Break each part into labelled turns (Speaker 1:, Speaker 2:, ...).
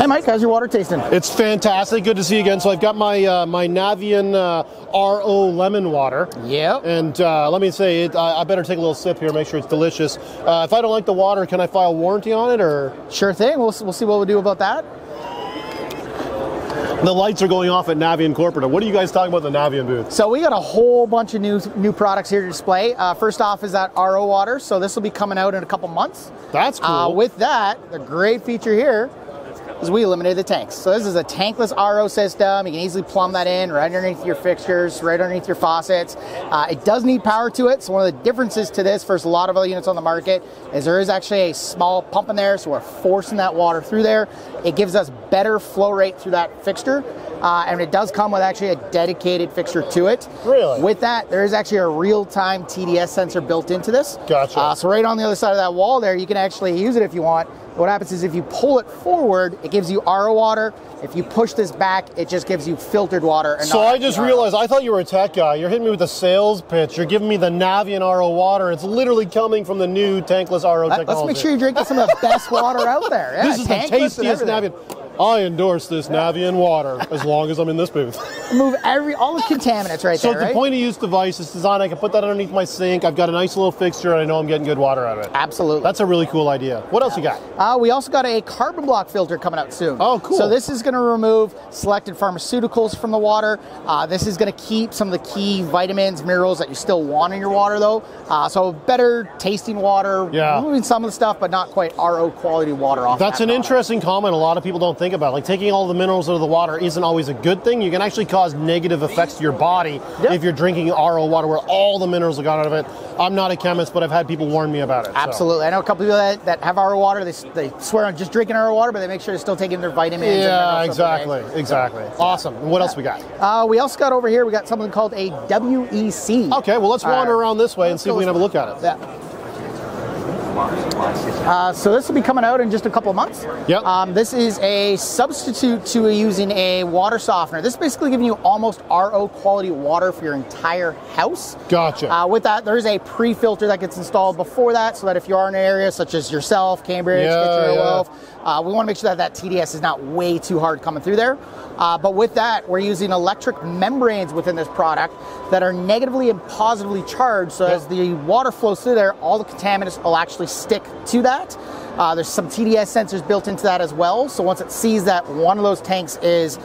Speaker 1: Hey Mike, how's your water tasting?
Speaker 2: It's fantastic. Good to see you again. So I've got my uh, my Navien uh, RO lemon water.
Speaker 1: Yeah.
Speaker 2: And uh, let me say, it, I, I better take a little sip here, make sure it's delicious. Uh, if I don't like the water, can I file warranty on it, or
Speaker 1: Sure thing. We'll, we'll see what we'll do about that.
Speaker 2: The lights are going off at Navien Corporate? What are you guys talking about the Navien booth?
Speaker 1: So we got a whole bunch of new new products here to display. Uh, first off is that RO water. So this will be coming out in a couple months.
Speaker 2: That's cool.
Speaker 1: Uh, with that, the great feature here is we eliminated the tanks. So this is a tankless RO system. You can easily plumb that in right underneath your fixtures, right underneath your faucets. Uh, it does need power to it. So one of the differences to this versus a lot of other units on the market is there is actually a small pump in there. So we're forcing that water through there. It gives us better flow rate through that fixture. Uh, and it does come with actually a dedicated fixture to it.
Speaker 2: Really?
Speaker 1: With that, there is actually a real-time TDS sensor built into this.
Speaker 2: Gotcha.
Speaker 1: Uh, so right on the other side of that wall there, you can actually use it if you want. What happens is if you pull it forward, it gives you RO water. If you push this back, it just gives you filtered water. And
Speaker 2: So I just
Speaker 1: RO.
Speaker 2: realized I thought you were a tech guy. You're hitting me with a sales pitch. You're giving me the Navien RO water. It's literally coming from the new tankless RO
Speaker 1: Let-
Speaker 2: technology.
Speaker 1: Let's make sure you're drinking some of the best water out there. Yeah,
Speaker 2: this is the tastiest
Speaker 1: everything.
Speaker 2: I endorse this Navien water as long as I'm in this booth.
Speaker 1: Move every all the contaminants right
Speaker 2: So
Speaker 1: there,
Speaker 2: the
Speaker 1: right?
Speaker 2: point of use device is designed. I can put that underneath my sink. I've got a nice little fixture, and I know I'm getting good water out of it.
Speaker 1: Absolutely.
Speaker 2: That's a really cool idea. What else you got?
Speaker 1: Uh, we also got a carbon block filter coming out soon.
Speaker 2: Oh, cool.
Speaker 1: So this is going to remove selected pharmaceuticals from the water. Uh, this is going to keep some of the key vitamins, minerals that you still want in your water, though. Uh, so better tasting water,
Speaker 2: Yeah.
Speaker 1: removing some of the stuff, but not quite RO quality water off.
Speaker 2: That's
Speaker 1: that
Speaker 2: an
Speaker 1: product.
Speaker 2: interesting comment. A lot of people don't think about. Like taking all the minerals out of the water isn't always a good thing. You can actually cause negative effects to your body
Speaker 1: Yep.
Speaker 2: if you're drinking RO water where all the minerals are gone out of it. I'm not a chemist, but I've had people warn me about it. so.
Speaker 1: Absolutely. I know a couple people that, that have RO water. They, they swear on just drinking RO water, but they make sure they're still taking their vitamins. and
Speaker 2: Yeah, exactly, exactly. Awesome. And what else we got?
Speaker 1: Uh, we also got over here, we got something called a WEC.
Speaker 2: Okay, well let's wander
Speaker 1: right.
Speaker 2: around this way and see if we can have a look at it.
Speaker 1: Yeah. Uh, so this will be coming out in just a couple of months.
Speaker 2: Yep.
Speaker 1: Um, this is a substitute to using a water softener. This is basically giving you almost RO quality water for your entire house.
Speaker 2: Gotcha.
Speaker 1: Uh, with that, there is a pre-filter that gets installed before that, so that if you are in an area such as yourself, Cambridge,
Speaker 2: Yeah,
Speaker 1: Kitchener,
Speaker 2: yeah.
Speaker 1: Guelph, uh, we want to make sure that that TDS is not way too hard coming through there. Uh, but with that, we're using electric membranes within this product that are negatively and positively charged. So as the water flows through there, all the contaminants will actually stick to that. Uh, there's some TDS sensors built into that as well. So once it sees that one of those tanks is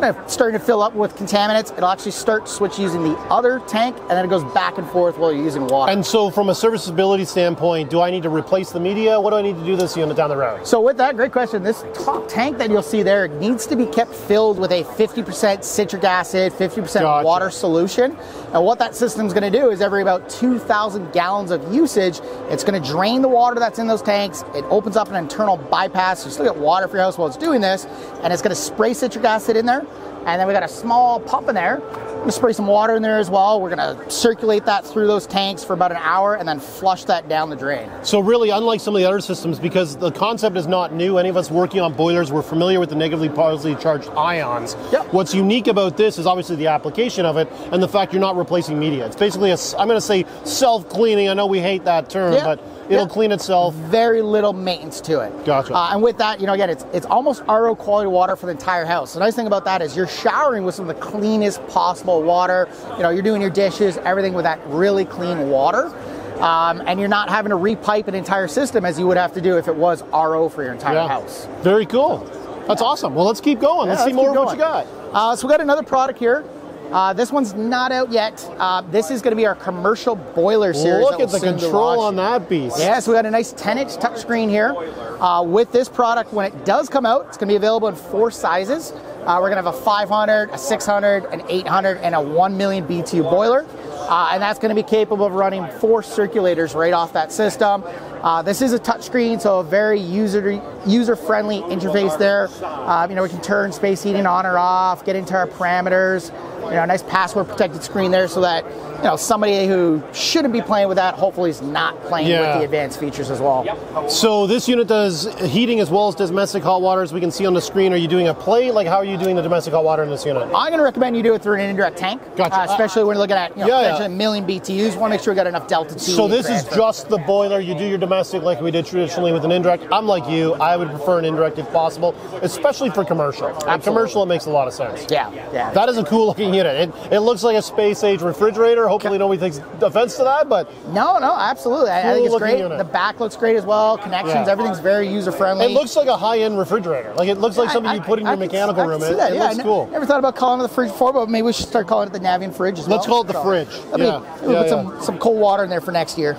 Speaker 1: kind of starting to fill up with contaminants, it'll actually start switch using the other tank, and then it goes back and forth while you're using water.
Speaker 2: And so, from a serviceability standpoint, do I need to replace the media? What do I need to do this unit down the road?
Speaker 1: So with that, great question. This top tank that you'll see there needs to be kept filled with a 50% citric acid, 50%
Speaker 2: Gotcha.
Speaker 1: water solution. And what that system's going to do is every about 2,000 gallons of usage, it's going to drain the water that's in those tanks. It opens up an internal bypass. So you still get water for your house while it's doing this, and it's going to spray citric acid in there. And then we got a small pump in there. We're gonna spray some water in there as well. We're gonna circulate that through those tanks for about an hour and then flush that down the drain.
Speaker 2: So, really, unlike some of the other systems, because the concept is not new, any of us working on boilers, we're familiar with the negatively positively charged ions.
Speaker 1: Yep.
Speaker 2: What's unique about this is obviously the application of it and the fact you're not replacing media. It's basically a, I'm going to say self cleaning. I know we hate that term,
Speaker 1: Yeah.
Speaker 2: but it'll
Speaker 1: Yeah.
Speaker 2: clean itself.
Speaker 1: very little maintenance to it.
Speaker 2: Gotcha.
Speaker 1: Uh, and with that, you know, again, it's it's almost RO quality water for the entire house. The nice thing about that is you're showering with some of the cleanest possible water. You know, you're doing your dishes, everything with that really clean water. Um, and you're not having to repipe an entire system as you would have to do if it was RO for your entire
Speaker 2: Yeah.
Speaker 1: house.
Speaker 2: Very cool. That's awesome. Well, let's keep going. let's
Speaker 1: Yeah,
Speaker 2: see more of what you got.
Speaker 1: Uh, so we got another product here. Uh, this one's not out yet. Uh, this is going to be our commercial boiler series.
Speaker 2: Look at the control on that beast.
Speaker 1: Yeah, so we got a nice 10 inch touchscreen here. Uh, with this product, when it does come out, it's going to be available in four sizes. Uh, we're going to have a 500, a 600, an 800, and a 1 million BTU boiler. Uh, and that's going to be capable of running four circulators right off that system. Uh, this is a touchscreen, so a very user user friendly interface there. Uh, you know, we can turn space heating on or off, get into our parameters. You know, a nice password protected screen there so that, you know, somebody who shouldn't be playing with that hopefully is not playing
Speaker 2: Yeah.
Speaker 1: with the advanced features as well.
Speaker 2: So this unit does heating as well as domestic hot water, as we can see on the screen. Are you doing a plate? Like, how are you doing the domestic hot water in this unit?
Speaker 1: I'm going to recommend you do it through an indirect tank,
Speaker 2: Gotcha.
Speaker 1: uh, especially when you're looking at you know,
Speaker 2: Yeah, yeah.
Speaker 1: a million BTUs. Want to make sure we got enough delta T.
Speaker 2: So this is just the boiler. You do your domestic like we did traditionally with an indirect. I'm like you. I would prefer an indirect if possible, especially for commercial. Like
Speaker 1: Absolutely.
Speaker 2: commercial, it makes a lot of sense.
Speaker 1: yeah, yeah.
Speaker 2: That is a cool looking unit. It, it looks like a space age refrigerator. Hopefully nobody takes offense to that, but
Speaker 1: no, no, absolutely. I, I think it's great.
Speaker 2: unit.
Speaker 1: The back looks great as well. Connections,
Speaker 2: Yeah.
Speaker 1: everything's very user friendly.
Speaker 2: it looks like a high end refrigerator. Like it looks like something you put in your mechanical room. It, it looks
Speaker 1: I
Speaker 2: cool.
Speaker 1: Never thought about calling it the fridge before, but maybe we should start calling it the Navien fridge as well.
Speaker 2: Let's call it the
Speaker 1: So,
Speaker 2: fridge.
Speaker 1: Let me
Speaker 2: Yeah.
Speaker 1: we'll
Speaker 2: Yeah,
Speaker 1: put
Speaker 2: yeah.
Speaker 1: some some cold water in there for next year.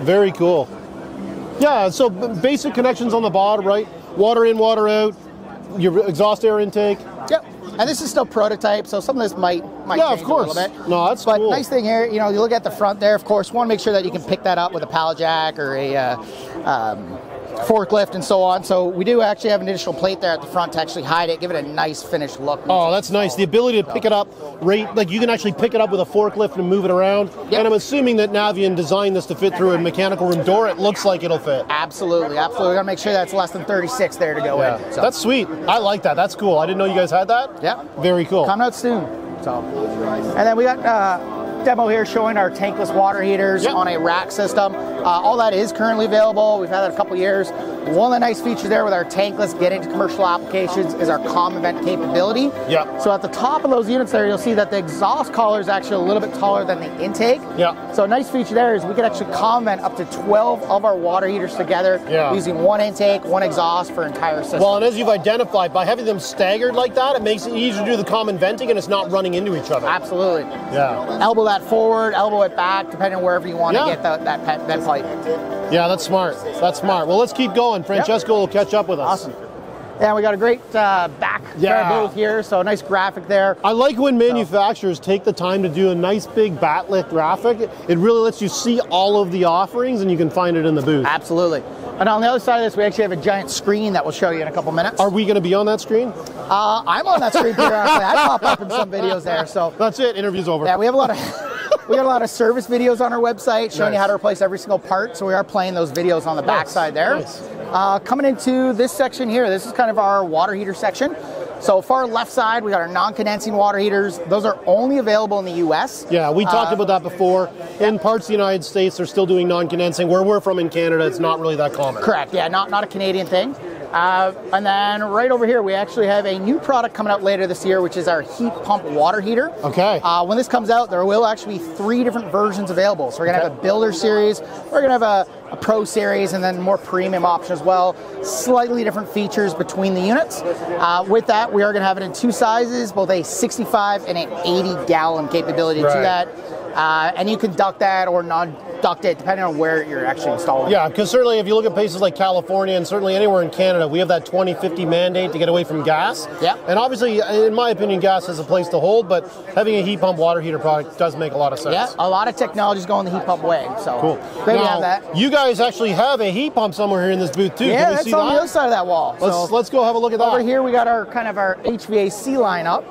Speaker 2: Very cool. Yeah, so basic connections on the bottom, right? Water in, water out. Your exhaust air intake.
Speaker 1: And this is still prototype, so some of this might might
Speaker 2: Yeah, of
Speaker 1: change
Speaker 2: course.
Speaker 1: a little bit.
Speaker 2: No, that's
Speaker 1: but
Speaker 2: cool.
Speaker 1: nice thing here, you know, you look at the front there. Of course, want to make sure that you can pick that up with a pallet jack or a uh, um, forklift and so on. So we do actually have an additional plate there at the front to actually hide it, give it a nice finished look.
Speaker 2: Oh, that's nice. The ability to pick it up, right? Like you can actually pick it up with a forklift and move it around.
Speaker 1: Yep.
Speaker 2: And I'm assuming that Navien designed this to fit through a mechanical room door. It looks like it'll fit.
Speaker 1: Absolutely, absolutely. We gotta make sure that's less than 36 there to go
Speaker 2: Yeah,
Speaker 1: in. So
Speaker 2: that's sweet. I like that. That's cool. I didn't know you guys had that.
Speaker 1: Yeah.
Speaker 2: very cool.
Speaker 1: coming out soon. So, and then we got uh, demo here showing our tankless water heaters
Speaker 2: Yep.
Speaker 1: on a rack system. Uh, all that is currently available. We've had that a couple years. One of the nice features there with our tankless getting to commercial applications is our common vent capability.
Speaker 2: Yep.
Speaker 1: So at the top of those units there, you'll see that the exhaust collar is actually a little bit taller than the intake.
Speaker 2: Yep.
Speaker 1: So a nice feature there is we can actually comment up to 12 of our water heaters together
Speaker 2: Yeah.
Speaker 1: using one intake, one exhaust for entire system.
Speaker 2: Well, and as you've identified, by having them staggered like that, it makes it easier to do the common venting and it's not running into each other.
Speaker 1: Absolutely.
Speaker 2: Yeah.
Speaker 1: elbow that forward, elbow it back, depending on wherever you want
Speaker 2: Yeah.
Speaker 1: to get the, that pe- vent pipe.
Speaker 2: Yeah, that's smart. That's smart. Well, let's keep going. Francesco will catch up with us.
Speaker 1: Awesome. Yeah, we got a great uh, back
Speaker 2: Yeah.
Speaker 1: booth here, so nice graphic there.
Speaker 2: I like when manufacturers take the time to do a nice big backlit graphic. It really lets you see all of the offerings and you can find it in the booth.
Speaker 1: Absolutely. And on the other side of this, we actually have a giant screen that we'll show you in a couple minutes.
Speaker 2: Are we going to be on that screen?
Speaker 1: Uh, I'm on that screen periodically. I pop up in some videos there. So
Speaker 2: That's it. Interview's over.
Speaker 1: yeah, we have a lot of we got a lot of service videos on our website showing you how to replace every single part. So we are playing those videos on the back side there.
Speaker 2: Nice.
Speaker 1: Uh, coming into this section here, this is kind of our water heater section. So far left side, we got our non-condensing water heaters. Those are only available in the U.S.
Speaker 2: Yeah, we talked
Speaker 1: Uh,
Speaker 2: about that before. In parts of the United States, they're still doing non-condensing. Where we're from in Canada, it's not really that common.
Speaker 1: Correct. Yeah, not not a Canadian thing. Uh, and then right over here, we actually have a new product coming out later this year, which is our heat pump water heater.
Speaker 2: Okay.
Speaker 1: Uh, when this comes out, there will actually be three different versions available. So we're gonna have a builder series, we're gonna have a, a pro series, and then more premium option as well. Slightly different features between the units. Uh, with that, we are gonna have it in two sizes, both a 65 and an 80 gallon capability to that. Uh, and you can duct that or non-duct it, depending on where you're actually installing.
Speaker 2: Yeah, because certainly if you look at places like California and certainly anywhere in Canada, we have that 2050 mandate to get away from gas.
Speaker 1: Yeah.
Speaker 2: And obviously, in my opinion, gas has a place to hold, but having a heat pump water heater product does make a lot of sense.
Speaker 1: Yeah, a lot of technologies going the heat pump way. So
Speaker 2: Cool.
Speaker 1: great to
Speaker 2: Now,
Speaker 1: have that.
Speaker 2: You guys actually have a heat pump somewhere here in this booth too.
Speaker 1: Yeah, that's
Speaker 2: see
Speaker 1: on
Speaker 2: that?
Speaker 1: the other side of that wall.
Speaker 2: Let's
Speaker 1: so
Speaker 2: let's go have a look at that.
Speaker 1: over here we got our kind of our HVAC lineup.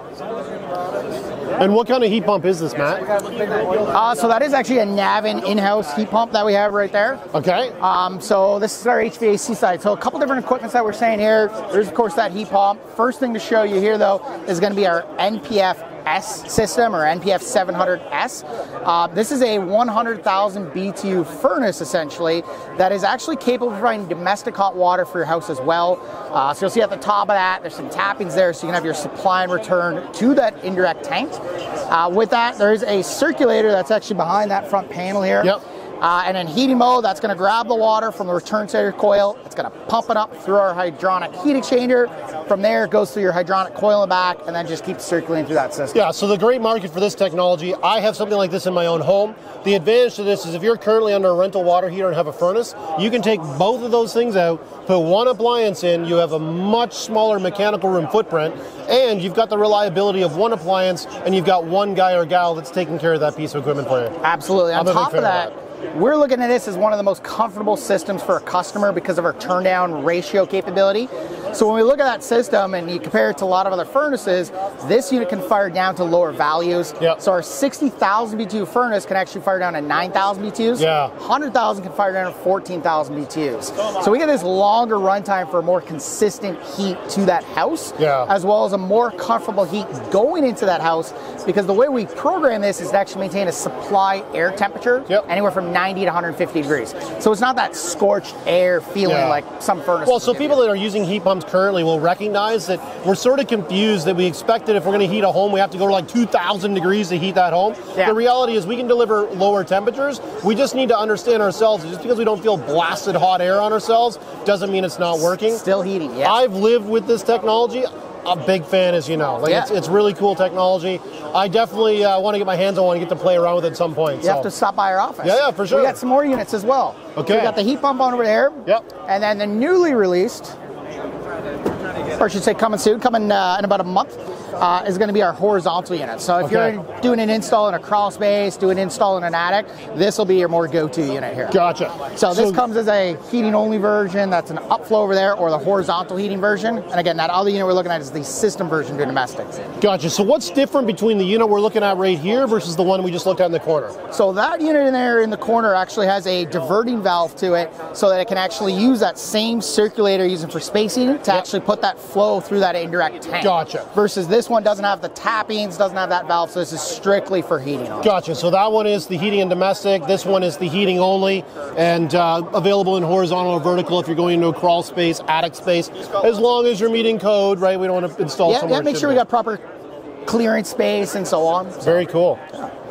Speaker 2: And what kind of heat pump is this, Matt?
Speaker 1: Uh, so that is actually a Navien in-house heat pump that we have right there.
Speaker 2: Okay.
Speaker 1: Um, so this is our HVAC side. So a couple different equipments that we're saying here. There's of course that heat pump. First thing to show you here though is going to be our NPF S system or NPF 700S. Uh, this is a 100,000 BTU furnace essentially that is actually capable of providing domestic hot water for your house as well. Uh, so you'll see at the top of that there's some tappings there so you can have your supply and return to that indirect tank. Uh, with that there is a circulator that's actually behind that front panel here.
Speaker 2: Yep.
Speaker 1: Uh, and in heating mode, that's going to grab the water from the return side coil. It's going to pump it up through our hydronic heat exchanger. From there, it goes through your hydronic coil in the back, and then just keeps circulating through that system.
Speaker 2: Yeah, so the great market for this technology, I have something like this in my own home. The advantage to this is if you're currently under a rental water heater and have a furnace, you can take both of those things out, put one appliance in, you have a much smaller mechanical room footprint, and you've got the reliability of one appliance, and you've got one guy or gal that's taking care of that piece of equipment for you.
Speaker 1: Absolutely. On
Speaker 2: I'm
Speaker 1: top of
Speaker 2: of
Speaker 1: that, we're looking at this as one of the most comfortable systems for a customer because of our turn down ratio capability. So when we look at that system and you compare it to a lot of other furnaces, this unit can fire down to lower values.
Speaker 2: Yep.
Speaker 1: So our 60,000 BTU furnace can actually fire down to 9,000 BTUs.
Speaker 2: Yeah.
Speaker 1: 100,000 can fire down to 14,000 BTUs. So we get this longer runtime for more consistent heat to that house,
Speaker 2: Yeah.
Speaker 1: as well as a more comfortable heat going into that house. Because the way we program this is to actually maintain a supply air temperature
Speaker 2: Yep.
Speaker 1: anywhere from 90 to 150 degrees. So it's not that scorched air feeling
Speaker 2: Yeah.
Speaker 1: like some furnaces.
Speaker 2: Well, so people that are using heat pumps currently will recognize that we're sort of confused that we expect that if we're going to heat a home, we have to go to like 2,000 degrees to heat that home.
Speaker 1: Yeah.
Speaker 2: The reality is we can deliver lower temperatures. We just need to understand ourselves. Just because we don't feel blasted hot air on ourselves doesn't mean it's not working.
Speaker 1: Still heating, yeah.
Speaker 2: I've lived with this technology. A big fan, as you know. Like
Speaker 1: Yeah.
Speaker 2: it's, it's really cool technology. I definitely uh, want to get my hands on one and get to play around with it at some point.
Speaker 1: You
Speaker 2: so.
Speaker 1: have to stop by our office.
Speaker 2: Yeah, yeah, for sure.
Speaker 1: We got some more units as well.
Speaker 2: Okay.
Speaker 1: We got the heat pump on over there.
Speaker 2: Yep.
Speaker 1: And then the newly released, or I should say coming soon, coming uh, in about a month, uh, is going to be our horizontal unit. So if
Speaker 2: Okay.
Speaker 1: you're doing an install in a crawl space, doing an install in an attic, this will be your more go-to unit here.
Speaker 2: Gotcha.
Speaker 1: So this comes as a heating only version. That's an upflow over there, or the horizontal heating version. And again, that other unit we're looking at is the system version to domestic.
Speaker 2: Gotcha. So what's different between the unit we're looking at right here versus the one we just looked at in the corner?
Speaker 1: So that unit in there in the corner actually has a diverting valve to it so that it can actually use that same circulator using for spacing to actually put that flow through that indirect tank.
Speaker 2: Gotcha.
Speaker 1: Versus this one doesn't have the tappings, doesn't have that valve, so this is strictly for heating. only.
Speaker 2: Gotcha. So that one is the heating and domestic. This one is the heating only, and uh, available in horizontal or vertical if you're going into a crawl space, attic space, as long as you're meeting code, right? We don't want to install
Speaker 1: Yeah, yeah, make sure we got proper clearance space and so on.
Speaker 2: be. Very cool.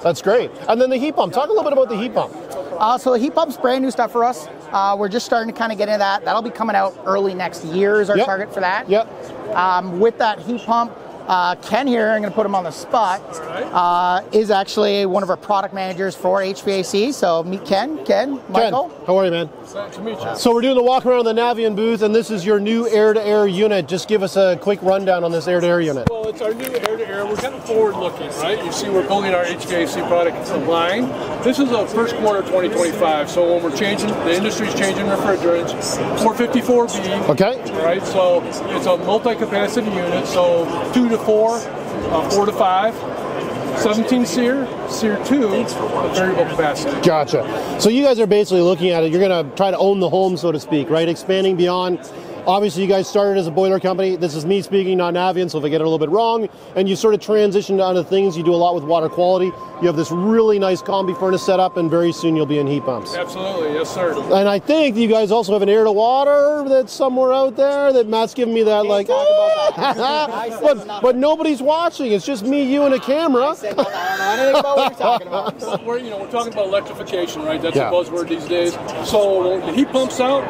Speaker 2: That's great. And then the heat pump. Talk a little bit about the heat pump.
Speaker 1: Uh, so the heat pump's brand new stuff for us. Uh, we're just starting to kind of get into that. That'll be coming out early next year is our
Speaker 2: Yep.
Speaker 1: target for that.
Speaker 2: Yep.
Speaker 1: Um, with that heat pump, uh, Ken here, I'm going to put him on the spot, uh, is actually one of our product managers for HVAC. So meet Ken. Ken, Michael.
Speaker 2: Ken, how are you, man?
Speaker 3: Nice to meet you.
Speaker 2: So we're doing the walk around the Navien booth, and this is your new air-to-air unit. Just give us a quick rundown on this air-to-air unit.
Speaker 3: Well, it's our new air-to-air. We're kind of forward-looking, right? You see, we're building our HVAC product line. This is a first quarter 2025. So when we're changing, the industry's changing refrigerants. 454B.
Speaker 2: Okay.
Speaker 3: Right. So it's a multi-capacity unit. So two to four, uh, four to five. 17 SEER, SEER 2, variable capacity.
Speaker 2: Gotcha. So you guys are basically looking at it. You're going to try to own the home, so to speak, right? Expanding beyond. Obviously, you guys started as a boiler company. This is me speaking, not Navien. So if I get it a little bit wrong, and you sort of transitioned onto things, you do a lot with water quality. You have this really nice combi furnace set up, and very soon you'll be in heat pumps.
Speaker 3: Absolutely, yes, sir.
Speaker 2: And I think you guys also have an air to water that's somewhere out there that Matt's giving me that like.
Speaker 1: talk about that.
Speaker 2: But but nobody's watching. It's just me, you, and a camera.
Speaker 1: I don't know anything about what you're talking about.
Speaker 3: We're, you know, we're talking about electrification, right? That's
Speaker 2: Yeah.
Speaker 3: a buzzword these days. So the heat pumps out,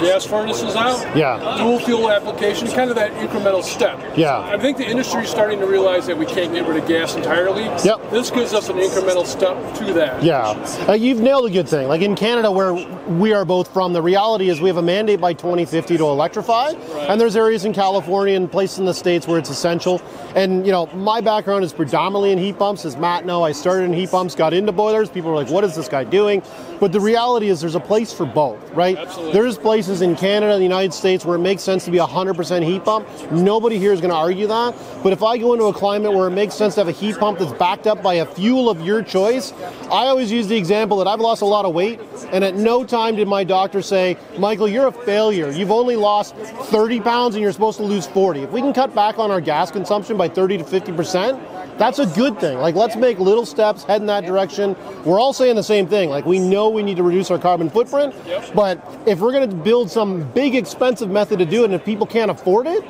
Speaker 3: gas furnaces out,
Speaker 2: Yeah.
Speaker 3: Dual fuel application, kind of that incremental step.
Speaker 2: Yeah.
Speaker 3: I think the industry is starting to realize that we can't get rid of gas entirely.
Speaker 2: Yep.
Speaker 3: This gives us an incremental step to that.
Speaker 2: Yeah, uh, you've nailed a good thing. Like in Canada, where we are both from, the reality is we have a mandate by 2050 to electrify, and there's areas in California and places in the states where it's essential. And you know, my background is predominantly in heat pumps. As Matt know, I started in heat pumps, got into boilers. People were like, "What is this guy doing?" But the reality is, there's a place for both, right?
Speaker 3: Absolutely.
Speaker 2: There's places in Canada, the United States, where it makes sense to be 100% heat pump. Nobody here is going to argue that. But if I go into a climate where it makes sense to have a heat pump that's backed up by a fuel of your choice, I always use the example that I've lost a lot of weight, and at no time did my doctor say, Michael, you're a failure. You've only lost 30 pounds and you're supposed to lose 40. If we can cut back on our gas consumption by 30 to 50%, that's a good thing. Like, let's make little steps, head in that direction. We're all saying the same thing. Like, we know we need to reduce our carbon footprint, but if we're going to build some big, expensive method to do it, and if people can't afford it,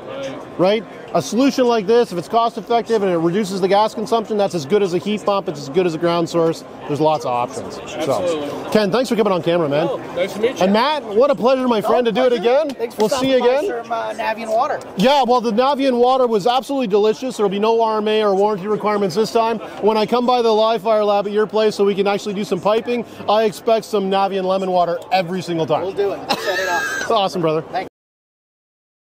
Speaker 2: right? A solution like this, if it's cost effective and it reduces the gas consumption, that's as good as a heat pump. It's as good as a ground source. There's lots of options.
Speaker 3: Absolutely.
Speaker 2: So, Ken, thanks for coming on camera, man.
Speaker 3: Oh, nice to meet you.
Speaker 2: And Matt, what a pleasure, my friend, to do it again.
Speaker 1: Thanks for
Speaker 2: we'll see you again.
Speaker 1: Some uh, Navien water.
Speaker 2: Yeah, well, the Navien water was absolutely delicious. There'll be no RMA or warranty requirements this time. When I come by the live fire lab at your place so we can actually do some piping, I expect some Navien lemon water every single time.
Speaker 1: We'll do it. Set it up.
Speaker 2: Awesome, brother.
Speaker 1: Thanks.